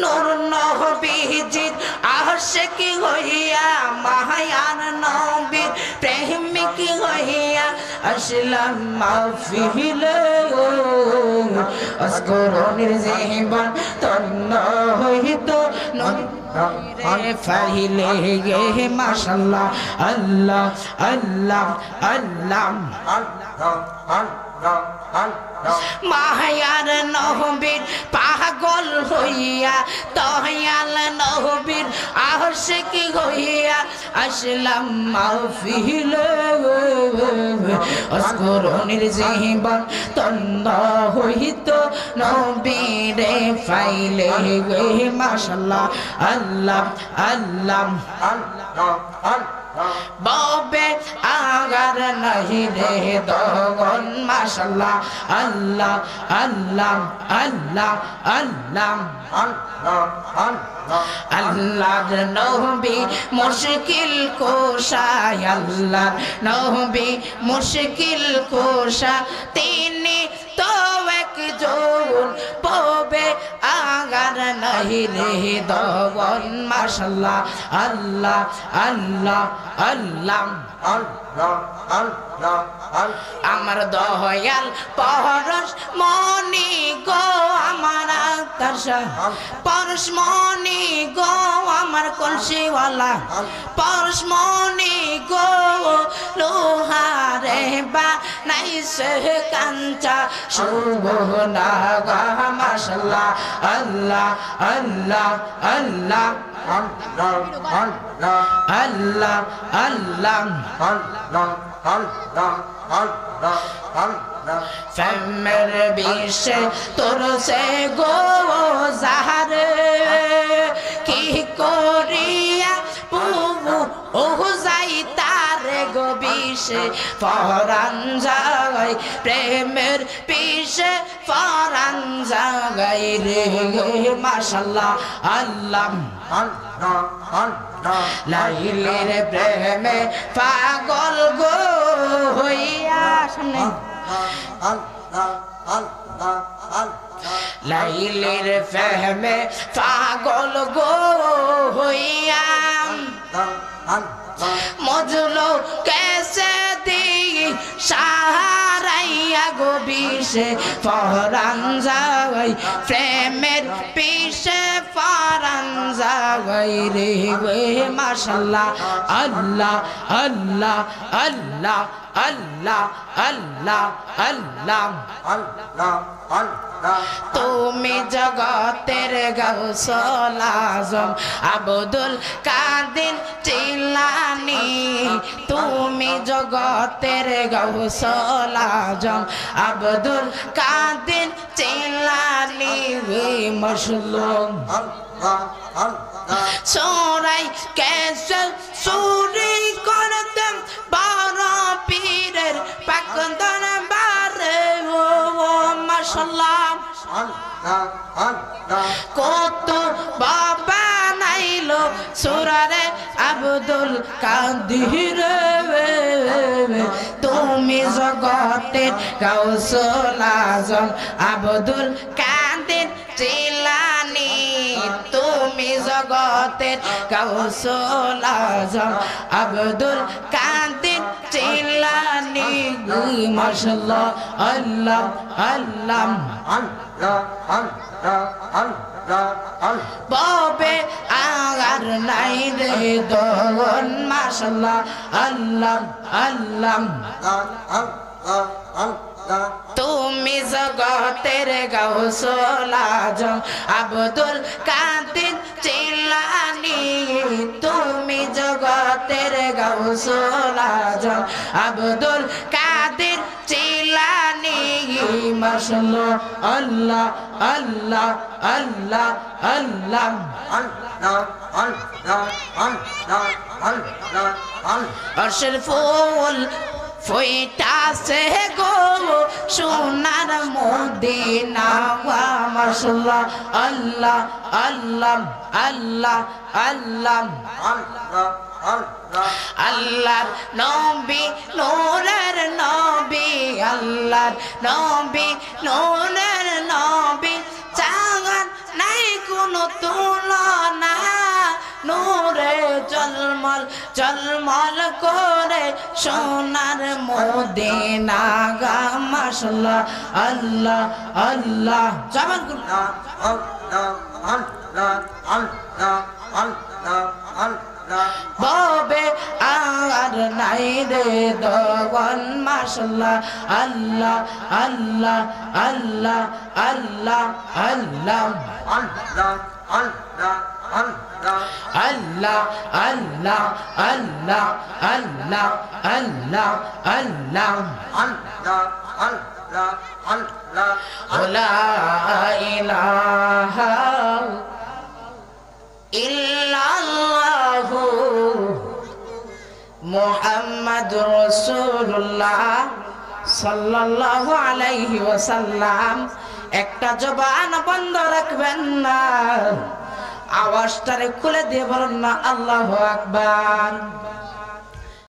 নূর নবীজির আশিক হইয়া মায়ার নবীর, প্রেমিক হইয়া আসলাম মাহফিলে অস্করণের জীবন তন্ন হইত নবীরে ফাইলে গে মাশাল্লাহ আল্লাহ আল্লাহ আল্লাহ। মায়ার নহবীর পাগল হইয়া দয়াল নহবীর কি হইয়া আসলাম মাহফিল। অস্করণের জীবন তন্দ হইত নবীরে ফাইলে। মাশাল্লাহ আল্লাহ আল্লাহ। আল্লাহ আল্লাহ। ববে আগার নাহি রে দগন মাশাল্লাহ, আল্লাহ আল্লাহ আল্লাহ আল্লাহ। আল্লাহর নবী মুশকিল কোশায় আল্লাহর নবী মুশকিল কোশা তিনি তো একজন পবে আগার নাহি রে দগন মাশাল্লাহ, আল্লাহ আল্লাহ আমার দয়াল পরশ মনি গো, আমার পরশ মনি গো, আমার কলসিওয়ালা। পরশ মনি গো লোহারে বা নাই সে কাঞ্চা। শুভ না গা, মাশাল্লাহ, আল্লাহ আল্লাহ আল্লাহ। আল্লাহ আল্লাহ ফেমের বিষে তোর সে গো জাহারে কি করিয়া পুবু ও যাই তারে বিষে ফরান যাই প্রেমের পিসে ফরান যাই রে মাশাল্লাহ, আল্লাহ। লাইলের প্রেমে পাগল গো হইয়া সামনে। লাইলের প্রেমে পাগল গো হইয়া। মজলো সাহারাইয়া গো বিষে ফরান যাই প্রেমের পিসে ফরান যাই রে গে মাশাল্লাহ। আল্লাহ আল্লাহ আল্লাহ আল্লাহ আল্লাহ আল্লাহ। তুমি জগতের গৌসল আবদুল কাদির চিলানি তুমি জগতের গৌসল আজম আবদুল কাদির চিলানি মশলুম। সোরাই কেসে চুরি করতেন বড় পীরের পাকন্দন বারে। ও মাশাল্লাহ। কত বাবা নাইলো সুরারে আব্দুল কাদির তুমি জগতের কাউসল আজম আব্দুল কাদের চিলানি। তুমি জগতের কাউসল আজম আব্দুল কাদের চিলানি। মাশাল্লাহ আল্লাহ আল্লাহ। ববে আগার নাই রে দন মাশাল্লাহ, আল্লাহ আল্লাহ। তুমি জগতের গৌসল আজম, আব্দুল কাদের চিল্লানি তুমি জগতের গৌসল আজম, আব্দুল কাদের চিল্লানি মাশাল্লাহ, আল্লাহ আল্লাহ আল্লাহ আল্লাহ। অর্শের ফুল ফুইটাছে গো, সোনার মদিনা মাশাল্লাহ, আল্লাহ আল্লাহ আল্লাহ আল্লাহ। আল্লাহর নবী, নূরের নবী, আল্লাহর নবী, নূরের নবী। চলমল করে সোনার মোদিনা গা মাসলা আল্লাহ আল্লাহ জামান আল্লাহ আল্লাহ ববে আর নাই রে দগন মাসলা আল্লাহ আল্লাহ আল্লাহ আল্লাহ আল্লাহ। আল্লাহ আল্লাহ আল্লাহ আল্লাহ আল্লাহ আল্লাহ আল্লাহ আল্লাহ আল্লাহ আল্লাহ আল্লাহ লা ইলাহা ইল্লাল্লাহু মুহাম্মাদুর রাসূলুল্লাহ সাল্লাল্লাহু আলাইহি ওয়াসাল্লাম। একটা জবান বন্ধ রাখবেন না। আওয়াজটারে খুলে দিয়ে বলেন না আল্লাহ আকবার।